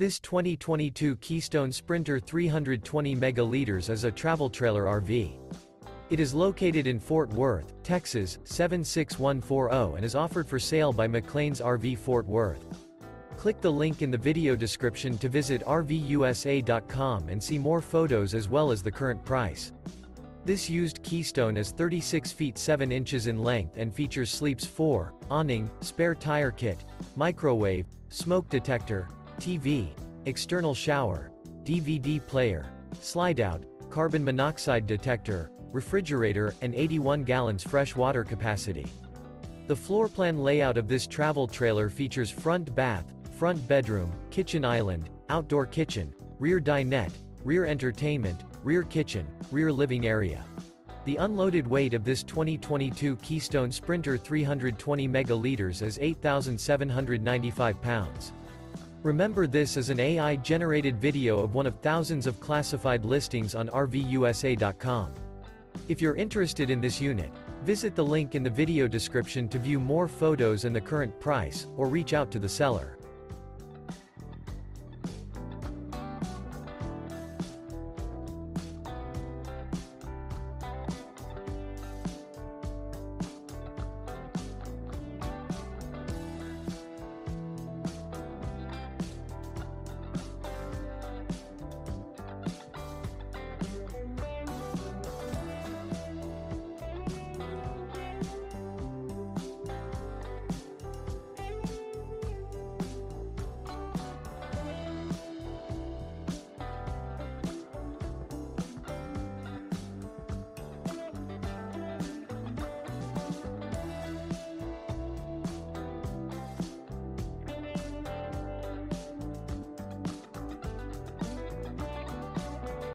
This 2022 Keystone Sprinter 320 megaliters is a travel trailer RV. It is located in Fort Worth, Texas, 76140 and is offered for sale by McClain's RV Fort Worth. Click the link in the video description to visit RVUSA.com and see more photos as well as the current price. This used Keystone is 36 feet 7 inches in length and features sleeps 4, awning, spare tire kit, microwave, smoke detector, TV, external shower, DVD player, slide-out, carbon monoxide detector, refrigerator, and 81 gallons fresh water capacity. The floor plan layout of this travel trailer features front bath, front bedroom, kitchen island, outdoor kitchen, rear dinette, rear entertainment, rear kitchen, rear living area. The unloaded weight of this 2022 Keystone Sprinter 320 megaliters is 8,795 pounds. Remember this is an AI-generated video of one of thousands of classified listings on RVUSA.com. If you're interested in this unit, visit the link in the video description to view more photos and the current price, or reach out to the seller.